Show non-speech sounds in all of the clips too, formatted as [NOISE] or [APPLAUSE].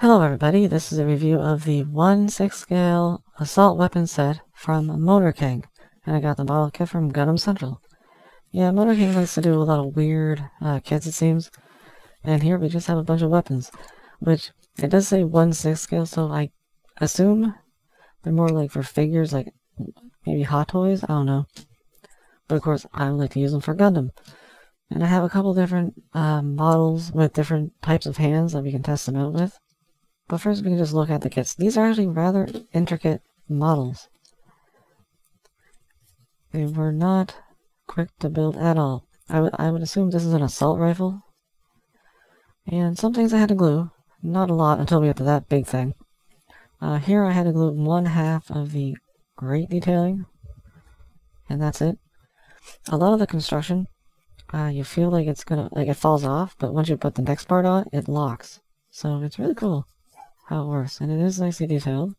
Hello everybody, this is a review of the 1-6 scale assault weapon set from Motor King. And I got the model kit from Gundam Central. Yeah, Motor King likes to do a lot of weird uh, kits it seems. And here we just have a bunch of weapons. Which, it does say 1-6 scale, so I assume they're more like for figures, like maybe Hot Toys, I don't know. But of course, I like to use them for Gundam. And I have a couple different uh, models with different types of hands that we can test them out with. But first we can just look at the kits. These are actually rather intricate models. They were not quick to build at all. I would, I would assume this is an assault rifle. And some things I had to glue. Not a lot until we get to that big thing. Uh, here I had to glue one half of the great detailing. And that's it. A lot of the construction, uh, you feel like it's gonna, like it falls off, but once you put the next part on, it locks. So it's really cool how it works, and it is nicely detailed.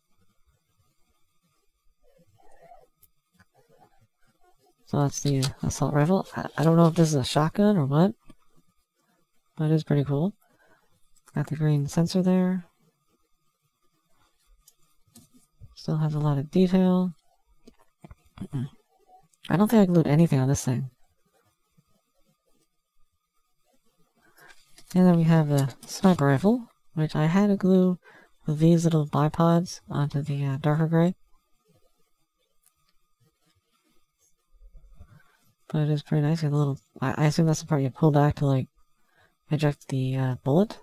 So that's the assault rifle. I, I don't know if this is a shotgun or what, but it is pretty cool. Got the green sensor there. Still has a lot of detail. I don't think I glued anything on this thing. And then we have the sniper rifle, which I had to glue these little bipods onto the uh, darker gray. But it is pretty nice. a little. I, I, assume that's the part you pull back to like eject the uh, bullet.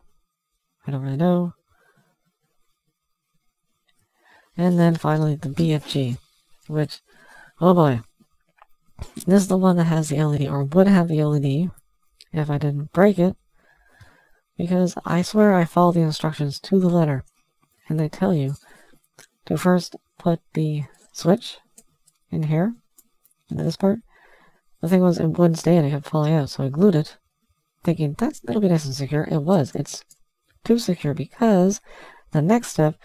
I don't really know. And then finally the BFG, which, oh boy, this is the one that has the LED, or would have the LED if I didn't break it, because I swear I followed the instructions to the letter and they tell you to first put the switch in here, in this part. The thing was, it wouldn't stay and it kept falling out, so I glued it, thinking, that's, that'll be nice and secure. It was. It's too secure because the next step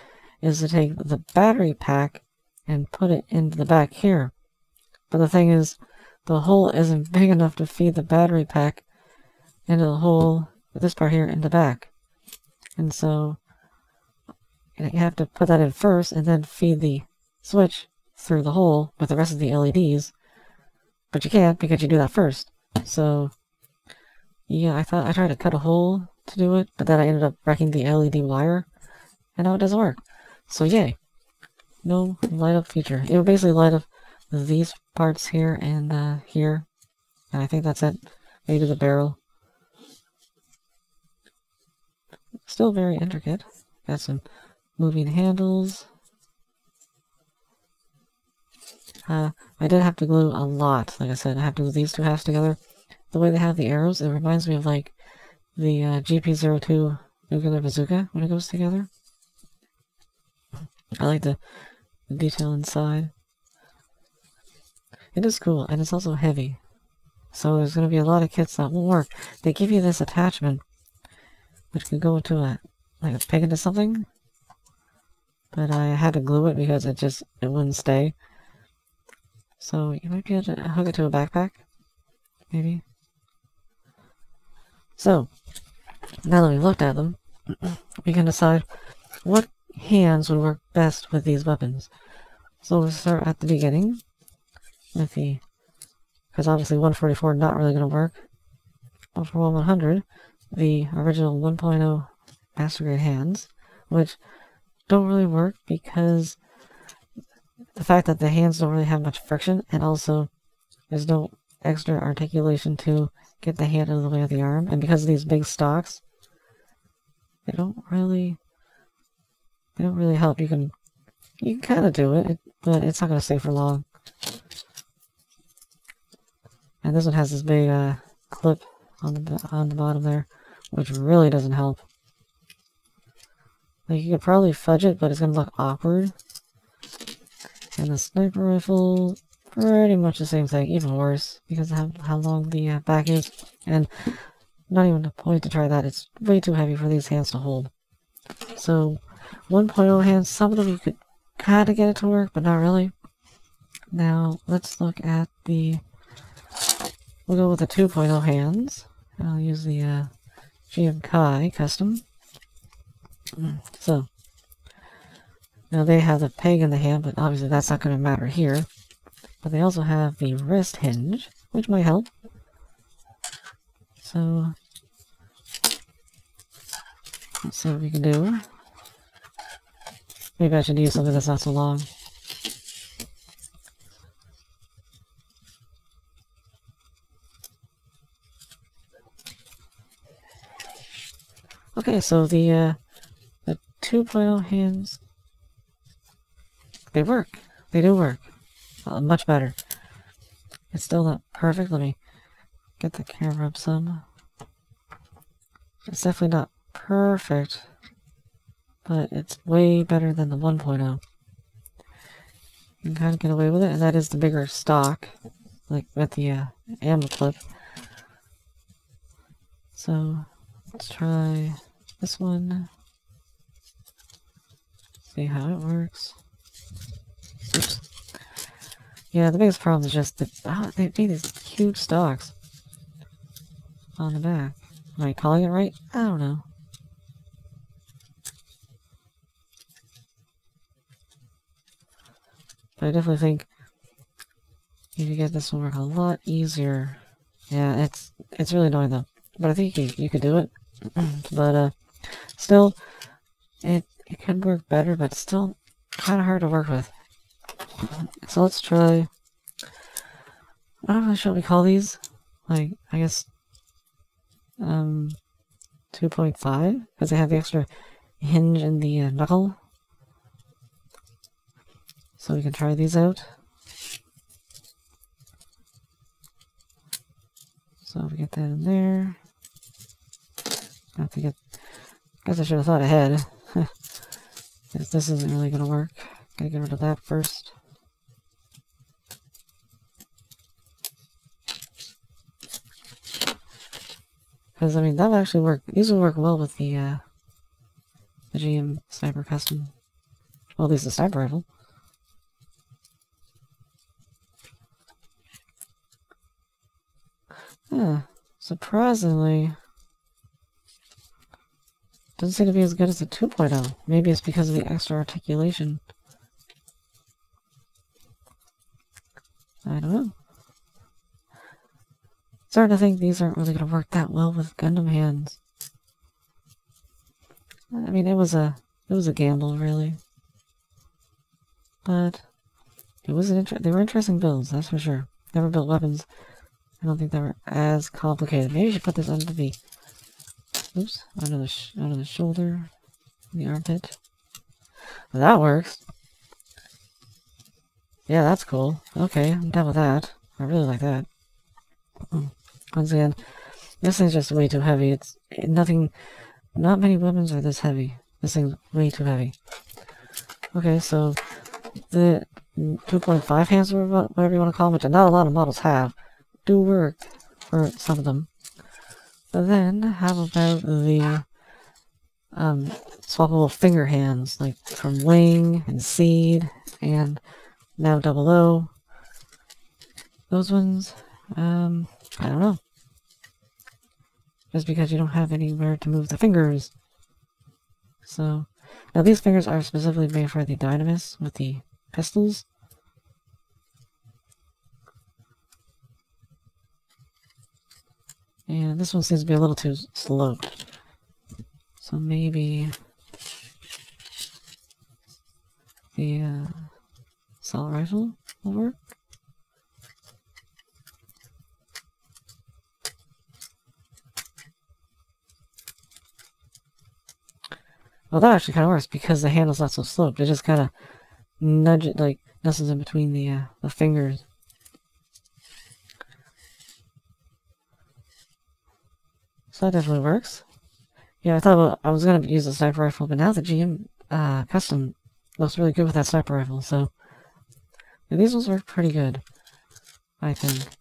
is to take the battery pack and put it into the back here. But the thing is, the hole isn't [LAUGHS] big enough to feed the battery pack into the hole, this part here, in the back. And so, you have to put that in first and then feed the switch through the hole with the rest of the LEDs. But you can't because you do that first. So, yeah, I thought I tried to cut a hole to do it, but then I ended up wrecking the LED wire, and now it doesn't work. So yay. No light up feature. It would basically light up these parts here and uh, here. And I think that's it. Maybe the barrel. Still very intricate. Got some moving handles. Uh, I did have to glue a lot. Like I said, I have to glue these two halves together. The way they have the arrows, it reminds me of like the uh, GP-02 nuclear bazooka when it goes together. I like the, detail inside. It is cool, and it's also heavy. So there's going to be a lot of kits that won't work. They give you this attachment, which can go into a, like a peg into something, but I had to glue it because it just, it wouldn't stay. So you might be able to hook it to a backpack, maybe. So, now that we've looked at them, we can decide what hands would work best with these weapons. So we'll start at the beginning with the, because obviously 144 not really going to work. But for 100, the original 1.0 Master Grade hands, which don't really work because the fact that the hands don't really have much friction and also there's no extra articulation to get the hand out of the way of the arm. And because of these big stocks they don't really they don't really help. You can you can kind of do it but it's not going to stay for long. And this one has this big uh, clip on the on the bottom there which really doesn't help like, you could probably fudge it, but it's gonna look awkward. And the sniper rifle, pretty much the same thing, even worse, because of how, long the uh, back is. And not even a point to try that, it's way too heavy for these hands to hold. So, 1.0 point oh hands, some of them you could kind of get it to work, but not really. Now, let's look at the... We'll go with the 2.0 hands. I'll use the uh, GM Kai custom. So, now they have the peg in the hand, but obviously that's not going to matter here. But they also have the wrist hinge, which might help. So, let's see what we can do. Maybe I should use something that's not so long. Okay, so the uh, the 2.0 hands, they work. They do work. Uh, much better. It's still not perfect. Let me get the camera up some. It's definitely not perfect, but it's way better than the 1.0. You can kind of get away with it, and that is the bigger stock, like with the uh, ammo clip. So, let's try this one. See how it works. Oops. Yeah, the biggest problem is just that oh, they made these huge stalks on the back. Am I calling it right? I don't know. But I definitely think you get this one work a lot easier. Yeah, it's it's really annoying though. But I think you, you could do it. [CLEARS THROAT] but uh Still, it, it could work better, but still kind of hard to work with. So let's try... I don't know what we call these. Like, I guess... Um... 2.5? Because they have the extra hinge in the uh, knuckle. So we can try these out. So if we get that in there. Have to get Guess I should have thought ahead. This isn't really gonna work. Gotta get rid of that first. Because, I mean, that would actually work. These would work well with the, uh, the GM Sniper Custom. Well, at least the sniper rifle. Yeah, surprisingly, doesn't seem to be as good as the 2.0. Maybe it's because of the extra articulation. I don't know. Starting to think these aren't really going to work that well with Gundam hands. I mean, it was a it was a gamble, really. But it was an inter they were interesting builds, that's for sure. Never built weapons. I don't think they were as complicated. Maybe you should put this under the Oops, under the, sh under the shoulder, the armpit. Well, that works. Yeah, that's cool. Okay, I'm done with that. I really like that. Hmm. Once again, this thing's just way too heavy. It's nothing, not many weapons are this heavy. This thing's way too heavy. Okay, so the 2.5 hands, or whatever you want to call them, which not a lot of models have, do work for some of them. But then, how about the um, swappable finger hands, like from Wing and Seed, and now Double O. Those ones, um, I don't know. Just because you don't have anywhere to move the fingers. So, now these fingers are specifically made for the Dynames with the pistols. And this one seems to be a little too sloped. So maybe the uh, assault rifle will work. Well, that actually kind of works because the handle's not so sloped. It just kind of nudge it, like, nestles in between the, uh, the fingers. So that definitely works. Yeah, I thought I was going to use a sniper rifle, but now the GM uh, custom looks really good with that sniper rifle, so... Yeah, these ones work pretty good, I think.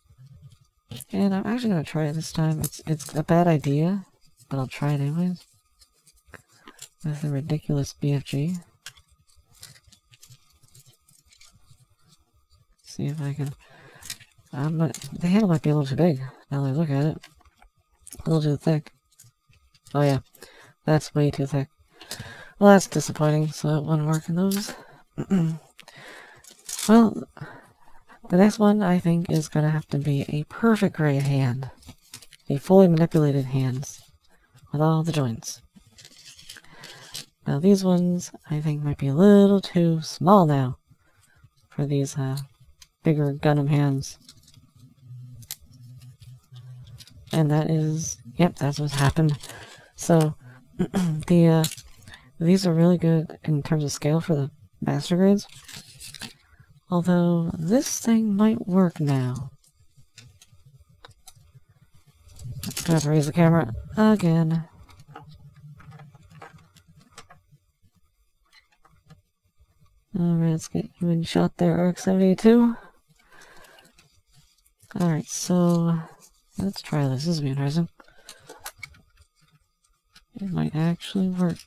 And I'm actually going to try it this time. It's, it's a bad idea, but I'll try it anyways. With the ridiculous BFG. See if I can... Um, the handle might be a little too big, now that I look at it. A little too thick. Oh yeah, that's way too thick. Well, that's disappointing, so it wouldn't work in those. [CLEARS THROAT] well, the next one, I think, is going to have to be a Perfect Grade hand. A fully manipulated hands. With all the joints. Now these ones, I think, might be a little too small now. For these, uh, bigger Gundam hands. And that is, yep, that's what's happened. So, [CLEARS THROAT] the, uh, these are really good in terms of scale for the master grades. Although, this thing might work now. I'm gonna have to raise the camera again. Alright, let's get you in shot there, RX-72. Alright, so let's try this. This is interesting. It might actually work.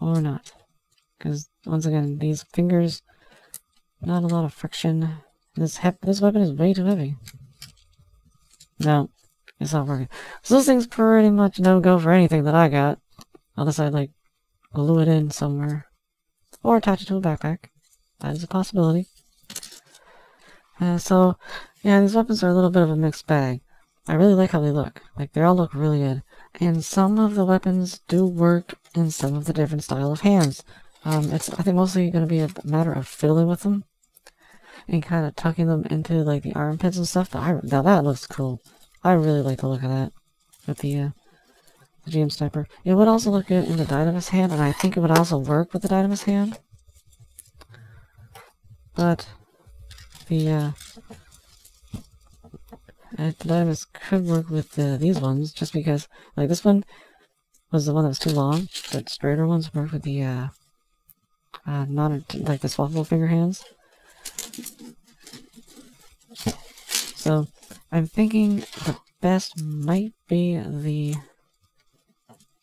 Or not. Because, once again, these fingers, not a lot of friction. This, this weapon is way too heavy. No, it's not working. So this thing's pretty much no-go for anything that I got. Unless I, like, glue it in somewhere. Or attach it to a backpack. That is a possibility. Uh, so, yeah, these weapons are a little bit of a mixed bag. I really like how they look. Like, they all look really good. And some of the weapons do work in some of the different style of hands. Um, it's, I think, mostly going to be a matter of fiddling with them. And kind of tucking them into, like, the armpits and stuff. I, now, that looks cool. I really like the look of that. With the, uh, the GM Sniper. It would also look good in the Dynames hand, and I think it would also work with the Dynames hand. But, the, uh, the Dynames could work with uh, these ones, just because, like, this one was the one that was too long, but straighter ones work with the, uh, uh, not, like, the swappable finger hands. So, I'm thinking the best might be the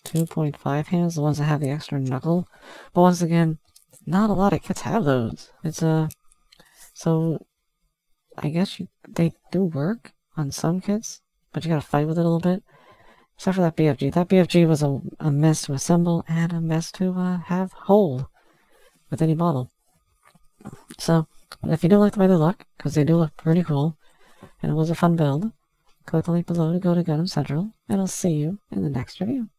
2.5 hands, the ones that have the extra knuckle. But once again, not a lot of kits have those. It's. Uh, so, I guess you, they do work on some kits, but you gotta fight with it a little bit. Except for that BFG. That BFG was a, a mess to assemble and a mess to uh, have hold with any model. So, if you do like the way they look, because they do look pretty cool, and it was a fun build, click the link below to go to Gundam Central, and I'll see you in the next review.